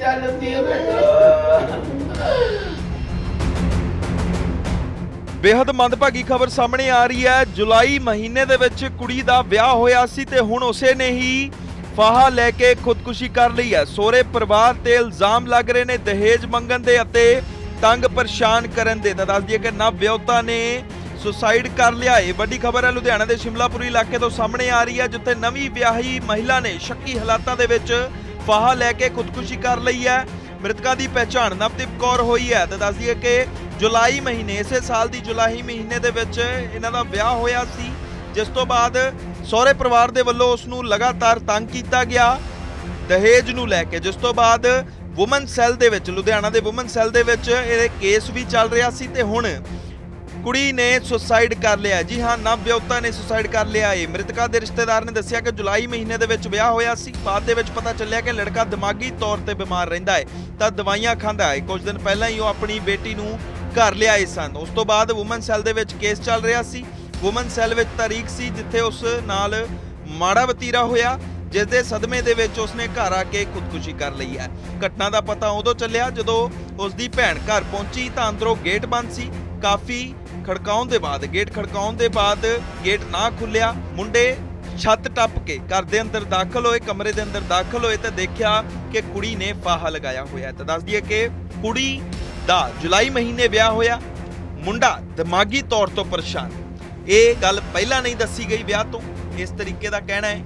ਚੱਲਦੀ ਹੈ ਮੈਨੂੰ ਬੇहद ਮੰਦਭਾਗੀ ਖਬਰ ਸਾਹਮਣੇ ਆ ਰਹੀ ਹੈ। ਜੁਲਾਈ ਮਹੀਨੇ ਦੇ ਵਿੱਚ ਕੁੜੀ ਦਾ ਵਿਆਹ ਹੋਇਆ ਸੀ ਤੇ ਹੁਣ ਉਸੇ ਨੇ ਹੀ ਫਾਹਾ ਲੈ ਕੇ ਖੁਦਕੁਸ਼ੀ ਕਰ ਲਈ ਹੈ। ਸੋਰੇ ਪਰਿਵਾਰ ਤੇ ਇਲਜ਼ਾਮ ਲੱਗ ਰਹੇ ਨੇ ਦਹੇਜ ਮੰਗਣ ਦੇ ਅਤੇ ਤੰਗ ਪਰੇਸ਼ਾਨ ਕਰਨ ਦੇ। ਤਾਂ ਦੱਸ ਦਈਏ ਕਿ ਨਵ ਵਿਆਹੁਤਾ ਨੇ ਸੁਸਾਈਡ ਕਰ ਲਿਆ। ਇਹ ਵੱਡੀ ਖਬਰ ਹੈ, ਲੁਧਿਆਣਾ ਦੇ ਸ਼ਿਮਲਾਪੁਰੀ ਇਲਾਕੇ ਤੋਂ ਸਾਹਮਣੇ ਆ ਰਹੀ ਹੈ, ਜਿੱਥੇ ਨਵੀਂ ਵਿਆਹੀ ਮਹਿਲਾ ਨੇ ਸ਼ੱਕੀ ਹਾਲਾਤਾਂ ਦੇ ਵਿੱਚ ਫਾਹਾ ਲੈ ਕੇ ਖੁਦਕੁਸ਼ੀ ਕਰ ਲਈ ਹੈ। ਮ੍ਰਿਤਕਾ ਦੀ ਪਹਿਚਾਣ ਨਵਦੀਪ ਕੌਰ ਹੋਈ ਹੈ ਤਾਂ ਦੱਸਦੀ ਹੈ ਕਿ ਜੁਲਾਈ ਮਹੀਨੇ, ਇਸੇ ਸਾਲ ਦੀ ਜੁਲਾਈ ਮਹੀਨੇ ਦੇ ਵਿੱਚ ਇਹਨਾਂ ਦਾ ਵਿਆਹ ਹੋਇਆ ਸੀ, ਜਿਸ ਤੋਂ ਬਾਅਦ ਸਹੁਰੇ ਪਰਿਵਾਰ ਦੇ ਵੱਲੋਂ ਉਸ ਨੂੰ ਲਗਾਤਾਰ ਤੰਗ ਕੀਤਾ ਗਿਆ। ਦਹੇਜ ਨੂੰ ਲੈ ਕੇ, ਜਿਸ ਤੋਂ ਬਾਅਦ ਔਮਨ ਸੈੱਲ ਦੇ ਵਿੱਚ, ਲੁਧਿਆਣਾ ਦੇ ਔਮਨ ਸੈੱਲ ਦੇ ਵਿੱਚ ਇਹ ਕੇਸ ਵੀ ਚੱਲ ਰਿਹਾ ਸੀ ਤੇ ਹੁਣ ਕੁੜੀ ਨੇ ਸੁਸਾਈਡ ਕਰ ਲਿਆ। ਜੀ ਹਾਂ ਨਵ ਵਿਆਹੁਤਾ ਨੇ ਸੁਸਾਈਡ ਕਰ ਲਿਆ ਏ ਮ੍ਰਿਤਕਾ ਦੇ ਰਿਸ਼ਤੇਦਾਰ ਨੇ ਦੱਸਿਆ ਕਿ ਜੁਲਾਈ ਮਹੀਨੇ ਦੇ ਵਿੱਚ ਵਿਆਹ ਹੋਇਆ ਸੀ। ਬਾਅਦ ਦੇ ਵਿੱਚ ਪਤਾ ਚੱਲਿਆ ਕਿ ਲੜਕਾ ਦਿਮਾਗੀ ਤੌਰ ਤੇ ਬਿਮਾਰ ਰਹਿੰਦਾ ਹੈ। ਤਾਂ ਦਵਾਈਆਂ ਖਾਂਦਾ ਹੈ। ਕੁਝ ਦਿਨ ਪਹਿਲਾਂ ਹੀ ਉਹ ਆਪਣੀ ਬੇਟੀ ਨੂੰ ਘਰ ਲਿਆਏ ਸਨ। ਉਸ ਤੋਂ ਬਾਅਦ ਔਮਨ ਸੈੱਲ ਦੇ ਵਿੱਚ ਕੇਸ ਚੱਲ ਰਿਹਾ ਸੀ। ਔਮਨ ਸੈੱਲ ਵਿੱਚ ਤਾਰੀਖ ਸੀ, ਜਿੱਥੇ ਉਸ ਨਾਲ ਮਾੜਾ ਵਤੀਰਾ ਹੋਇਆ ਜਿਸ ਦੇ ਸਦਮੇ ਦੇ ਵਿੱਚ ਉਸਨੇ ਘਰ ਆ ਕੇ ਖੁਦਕੁਸ਼ੀ ਕਰ ਲਈ ਹੈ। ਘਟਨਾ ਦਾ ਪਤਾ ਉਦੋਂ ਚੱਲਿਆ ਜਦੋਂ ਉਸ ਦੀ ਭੈਣ ਘਰ ਪਹੁੰਚੀ ਤਾਂ ਅੰਦਰੋਂ ਗੇਟ ਬੰਦ ਸੀ। ਕਾਫੀ ਖੜਕਾਉਣ ਦੇ ਬਾਅਦ, ਗੇਟ ਖੜਕਾਉਣ ਦੇ ਬਾਅਦ ਗੇਟ ਨਾ ਖੁੱਲਿਆ, ਮੁੰਡੇ ਛੱਤ ਟੱਪ ਕੇ ਘਰ ਦੇ ਅੰਦਰ ਦਾਖਲ ਹੋਏ, ਕਮਰੇ ਦੇ ਅੰਦਰ ਦਾਖਲ ਹੋਏ ਤਾਂ ਦੇਖਿਆ ਕਿ ਕੁੜੀ ਨੇ ਫਾਹਾ ਲਗਾਇਆ ਹੋਇਆ ਤਾਂ ਦੱਸ ਦਈਏ ਕਿ ਕੁੜੀ ਦਾ ਜੁਲਾਈ ਮਹੀਨੇ ਵਿਆਹ ਹੋਇਆ, ਮੁੰਡਾ ਦਿਮਾਗੀ ਤੌਰ ਤੋਂ ਪਰੇਸ਼ਾਨ। ਇਹ ਗੱਲ ਪਹਿਲਾਂ ਨਹੀਂ ਦੱਸੀ ਗਈ ਵਿਆਹ ਤੋਂ। ਇਸ ਤਰੀਕੇ ਦਾ ਕਹਿਣਾ ਹੈ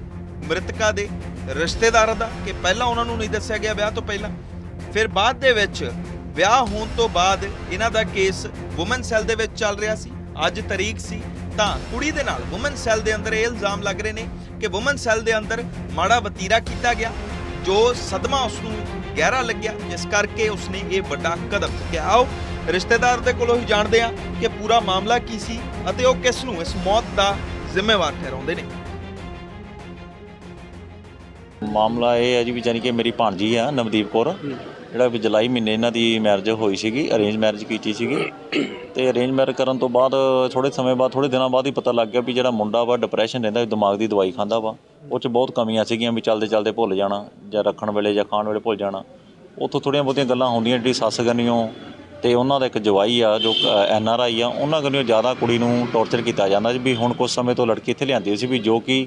ਮ੍ਰਿਤਕਾ ਦੇ ਰਿਸ਼ਤੇਦਾਰਾਂ ਦਾ ਕਿ ਪਹਿਲਾਂ ਉਹਨਾਂ ਨੂੰ ਨਹੀਂ ਦੱਸਿਆ ਗਿਆ ਵਿਆਹ ਤੋਂ ਪਹਿਲਾਂ। ਫਿਰ ਬਾਅਦ ਦੇ ਵਿੱਚ ਵਿਆਹ ਹੋਣ ਤੋਂ ਬਾਅਦ ਇਹਨਾਂ ਦਾ ਕੇਸ ਔਮਨ ਸੈੱਲ ਦੇ ਵਿੱਚ ਚੱਲ ਰਿਹਾ ਸੀ। ਅੱਜ ਤਰੀਕ ਸੀ ਤਾਂ ਕੁੜੀ ਦੇ ਨਾਲ ਔਮਨ ਸੈੱਲ ਦੇ ਅੰਦਰ ਇਹ ਇਲਜ਼ਾਮ ਲੱਗ ਰਹੇ ਨੇ ਕਿ ਔਮਨ ਸੈੱਲ ਦੇ ਅੰਦਰ ਮਾੜਾ ਵਤੀਰਾ ਕੀਤਾ ਗਿਆ ਜੋ ਸਦਮਾ ਉਸ ਨੂੰ ਗਹਿਰਾ ਲੱਗਿਆ ਜਿਸ ਕਰਕੇ ਉਸਨੇ ਇਹ ਵੱਡਾ ਕਦਮ ਚੁੱਕਿਆ। ਆਓ ਰਿਸ਼ਤੇਦਾਰ ਦੇ ਕੋਲੋਂ ਹੀ ਜਾਣਦੇ ਹਾਂ ਕਿ ਪੂਰਾ ਮਾਮਲਾ ਕੀ ਸੀ ਅਤੇ ਉਹ ਕਿਸ ਨੂੰ ਇਸ ਮੌਤ ਦਾ ਜ਼ਿੰਮੇਵਾਰ ਠਹਿਰਾਉਂਦੇ ਨੇ। ਮਾਮਲਾ ਇਹ ਹੈ ਜੀ ਵੀ ਜਾਨੀ ਕਿ ਮੇਰੀ ਭਾਣਜੀ ਆ ਨਵਦੀਪ ਕੌਰ। ਜਿਹੜਾ ਵੀ ਜੁਲਾਈ ਮਹੀਨੇ ਇਹਨਾਂ ਦੀ ਮੈਰਿਜ ਹੋਈ ਸੀਗੀ ਅਰੇਂਜ ਮੈਰਿਜ ਕੀਤੀ ਸੀਗੀ। ਤੇ ਅਰੇਂਜ ਮੈਰਿਜ ਕਰਨ ਤੋਂ ਬਾਅਦ ਥੋੜੇ ਸਮੇਂ ਬਾਅਦ ਥੋੜੇ ਦਿਨਾਂ ਬਾਅਦ ਹੀ ਪਤਾ ਲੱਗ ਗਿਆ ਵੀ ਜਿਹੜਾ ਮੁੰਡਾ ਵਾ ਡਿਪਰੈਸ਼ਨ ਰਹਿੰਦਾ ਦਿਮਾਗ ਦੀ ਦਵਾਈ ਖਾਂਦਾ ਵਾ। ਉਹ 'ਚ ਬਹੁਤ ਕਮੀਆਂ ਸੀਗੀਆਂ ਵੀ ਚੱਲਦੇ ਚੱਲਦੇ ਭੁੱਲ ਜਾਣਾ, ਜਾਂ ਰੱਖਣ ਵੇਲੇ ਜਾਂ ਖਾਣ ਵੇਲੇ ਭੁੱਲ ਜਾਣਾ। ਉੱਥੋਂ ਥੋੜੀਆਂ ਬਹੁਤੀਆਂ ਗੱਲਾਂ ਹੁੰਦੀਆਂ, ਜਿਹੜੀ ਸੱਸ ਗਨੀਓ ਤੇ ਉਹਨਾਂ ਦਾ ਇੱਕ ਜਵਾਈ ਆ, ਜੋ ਐਨ ਆਰ ਆਈ ਆ, ਉਹਨਾਂ ਗਨੀਓ ਜ਼ਿਆਦਾ ਕੁੜੀ ਨੂੰ ਟੌਰਚਰ ਕੀਤਾ ਜਾਂਦਾ ਵੀ ਹੁਣ ਕੁਝ ਸਮੇਂ ਤੋਂ ਲੜਕੀ ਇੱਥੇ ਲਿਆਂਦੀ ਸੀ ਵੀ ਜੋ ਕਿ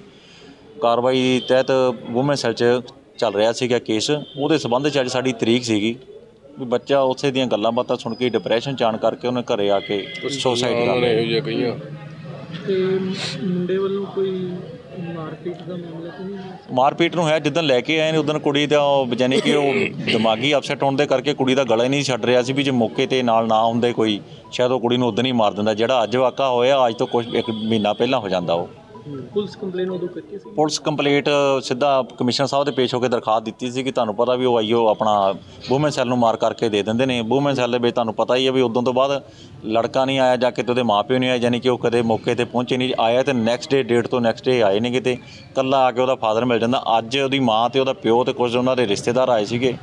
ਕਾਰਵਾਈ ਤਹਿਤ ਵੂਮਨ ਸੈਲ 'ਚ ਚੱਲ ਰਿਹਾ ਸੀਗਾ ਕੇਸ ਉਹਦੇ ਸਬੰਧ 'ਚ ਅੱਜ ਸਾਡੀ ਤਰੀਕ ਸੀਗੀ। ਵੀ ਬੱਚਾ ਉਸੇ ਦੀਆਂ ਗੱਲਾਂ ਬਾਤਾਂ ਸੁਣ ਕੇ ਡਿਪਰੈਸ਼ਨ ਚ ਆਣ ਕਰਕੇ ਉਹਨੇ ਘਰੇ ਆ ਕੇ ਸੁਸਾਈਡ ਕਰ ਲਿਆ। ਇਹੋ ਜਿਹੀਆਂ ਕਈਆਂ ਤੇ ਮੁੰਡੇ ਵੱਲੋਂ ਕੋਈ ਮਾਰਪੀਟ ਦਾ ਮਾਮਲਾ ਤਾਂ ਨਹੀਂ ਹੈ? ਮਾਰਪੀਟ ਨੂੰ ਹੈ ਜਿੱਦਣ ਲੈ ਕੇ ਆਏ ਨੇ ਉਦੋਂ ਕੁੜੀ ਦਾ ਉਹ ਜਾਨੀ ਕਿ ਉਹ ਦਿਮਾਗੀ ਅਪਸੈਟ ਹੋਣ ਦੇ ਕਰਕੇ ਕੁੜੀ ਦਾ ਗਲਾ ਹੀ ਨਹੀਂ ਛੱਡ ਰਿਹਾ ਸੀ ਵੀ ਜੇ ਮੌਕੇ ਤੇ ਨਾਲ ਨਾ ਹੁੰਦੇ ਕੋਈ ਸ਼ਾਇਦ ਉਹ ਕੁੜੀ ਨੂੰ ਉਦੋਂ ਹੀ ਮਾਰ ਦਿੰਦਾ। ਜਿਹੜਾ ਅੱਜ ਵਾਕਾ ਹੋਇਆ ਅੱਜ ਤੋਂ ਕੁਝ ਇੱਕ ਮਹੀਨਾ ਪਹਿਲਾਂ ਹੋ ਜਾਂਦਾ ਉਹ। ਪੁਲਿਸ ਕੰਪਲੇਨ ਉਦੋਂ ਕੀਤੀ ਸੀ? ਪੁਲਿਸ ਕੰਪਲੀਟ ਸਿੱਧਾ ਕਮਿਸ਼ਨਰ ਸਾਹਿਬ ਦੇ ਪੇਸ਼ ਹੋ ਕੇ ਦਰਖਾਸਤ ਦਿੱਤੀ ਸੀ ਕਿ ਤੁਹਾਨੂੰ ਪਤਾ ਵੀ ਉਹ ਆਈਓ ਆਪਣਾ ਵੂਮਨ ਸੈੱਲ ਨੂੰ ਮਾਰ ਕਰਕੇ ਦੇ ਦਿੰਦੇ ਨੇ। ਵੂਮਨ ਸੈੱਲ ਦੇ ਵਿੱਚ ਤੁਹਾਨੂੰ ਪਤਾ ਹੀ ਹੈ ਵੀ ਉਦੋਂ ਤੋਂ ਬਾਅਦ ਲੜਕਾ ਨਹੀਂ ਆਇਆ ਜਾ ਕੇ ਤੇ ਉਹਦੇ ਮਾਪਿਓ ਨਹੀਂ ਆਏ, ਯਾਨੀ ਕਿ ਉਹ ਕਦੇ ਮੌਕੇ ਤੇ ਪਹੁੰਚੇ ਨਹੀਂ, ਆਇਆ ਤੇ ਨੈਕਸਟ ਡੇ ਡੇਟ ਤੋਂ ਨੈਕਸਟ ਡੇ ਆਏ ਨੇ ਕਿਤੇ। ਕੱਲਾ ਆ ਕੇ ਉਹਦਾ ਫਾਦਰ ਮਿਲ ਜਾਂਦਾ। ਅੱਜ ਉਹਦੀ ਮਾਂ ਤੇ ਉਹਦਾ ਪਿਓ ਤੇ ਕੁਝ ਉਹਨਾਂ ਦੇ ਰਿਸ਼ਤੇਦਾਰ ਆਏ ਸੀਗੇ।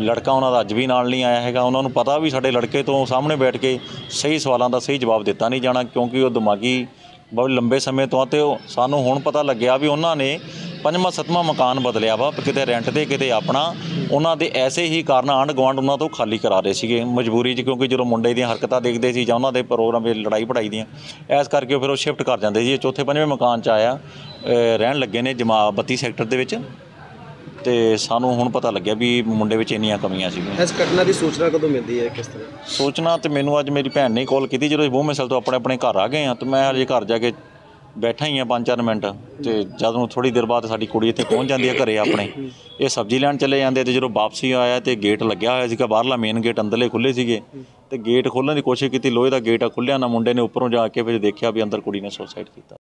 ਲੜਕਾ ਉਹਨਾਂ ਦਾ ਅੱਜ ਵੀ ਨਾਲ ਨਹੀਂ ਆਇਆ ਹੈਗਾ। ਉਹਨਾਂ ਨੂੰ ਪਤਾ ਵੀ ਸਾਡੇ ਲੜਕੇ ਤੋਂ ਸਾਹਮਣੇ ਬੈਠ ਕੇ ਸਹੀ ਸਵਾਲਾਂ ਦਾ ਸਹੀ ਜਵਾਬ ਦਿੱਤਾ ਨਹੀਂ ਜਾਣਾ, ਕਿਉਂਕਿ ਉਹ ਦਿਮਾਗੀ ਬਹੁਤ ਲੰਬੇ ਸਮੇਂ ਤੋਂ ਆ ਤੇ ਉਹ ਸਾਨੂੰ ਹੁਣ ਪਤਾ ਲੱਗਿਆ ਵੀ ਉਹਨਾਂ ਨੇ ਪੰਜਵਾਂ, ਸੱਤਵਾਂ ਮਕਾਨ ਬਦਲਿਆ ਵਾ ਕਿਤੇ ਰੈਂਟ ਤੇ, ਕਿਤੇ ਆਪਣਾ। ਉਹਨਾਂ ਦੇ ਐਸੇ ਹੀ ਕਾਰਨ ਆਂਢ ਗੁਆਂਢ ਉਹਨਾਂ ਤੋਂ ਖਾਲੀ ਕਰਾ ਰਹੇ ਸੀਗੇ ਮਜਬੂਰੀ 'ਚ, ਕਿਉਂਕਿ ਜਦੋਂ ਮੁੰਡੇ ਦੀਆਂ ਹਰਕਤਾਂ ਦੇਖਦੇ ਸੀ ਜਾਂ ਉਹਨਾਂ ਦੇ ਪ੍ਰੋਗਰਾਮ ਵਿੱਚ ਲੜਾਈ ਪੜਾਈ ਦੀਆਂ ਇਸ ਕਰਕੇ ਉਹ ਫਿਰ ਉਹ ਸ਼ਿਫਟ ਕਰ ਜਾਂਦੇ ਸੀ। ਇਹ ਚੌਥੇ, ਪੰਜਵੇਂ ਮਕਾਨ 'ਚ ਆਇਆ ਰਹਿਣ ਲੱਗੇ ਨੇ ਜਮਾ 32 ਸੈਕਟਰ ਦੇ ਵਿੱਚ। ਤੇ ਸਾਨੂੰ ਹੁਣ ਪਤਾ ਲੱਗਿਆ ਵੀ ਮੁੰਡੇ ਵਿੱਚ ਇੰਨੀਆਂ ਕਮੀਆਂ ਸੀਗੀਆਂ ਇਸ ਘਟਨਾ ਦੀ ਸੂਚਨਾ ਕਦੋਂ ਮਿਲਦੀ ਹੈ ਕਿਸ ਤਰ੍ਹਾਂ? ਸੋਚਣਾ ਤੇ ਮੈਨੂੰ ਅੱਜ ਮੇਰੀ ਭੈਣ ਨੇ ਕਾਲ ਕੀਤੀ ਜਦੋਂ ਉਹ ਮਿਸਲ ਤੋਂ ਆਪਣੇ ਆਪਣੇ ਘਰ ਆ ਗਏ ਆ ਤੇ ਮੈਂ ਹਜੇ ਘਰ ਜਾ ਕੇ ਬੈਠਾ ਹੀ ਆ 5-4 ਮਿੰਟ ਤੇ ਜਦ ਨੂੰ ਥੋੜੀ ਦੇਰ ਬਾਅਦ ਸਾਡੀ ਕੁੜੀ ਇੱਥੇ ਪਹੁੰਚ ਜਾਂਦੀ ਹੈ ਘਰੇ ਆਪਣੇ ਇਹ ਸਬਜ਼ੀ ਲੈਣ ਚਲੇ ਜਾਂਦੇ ਤੇ ਜਦੋਂ ਵਾਪਸੀ ਆਇਆ ਤੇ ਗੇਟ ਲੱਗਿਆ ਹੋਇਆ ਸੀਗਾ ਬਾਹਰਲਾ ਮੇਨ ਗੇਟ ਅੰਦਰਲੇ ਖੁੱਲੇ ਸੀਗੇ ਤੇ ਗੇਟ ਖੋਲਣ ਦੀ ਕੋਸ਼ਿਸ਼ ਕੀਤੀ ਲੋਹੇ ਦਾ ਗੇਟ ਆ ਖੁੱਲਿਆ ਨਾ ਮੁੰਡੇ ਨੇ ਉੱਪਰੋਂ ਜਾ ਕੇ ਫਿਰ ਦੇਖਿਆ ਵੀ ਅੰਦਰ ਕੁੜੀ ਨੇ ਸੁਸਾਈਡ ਕੀਤਾ।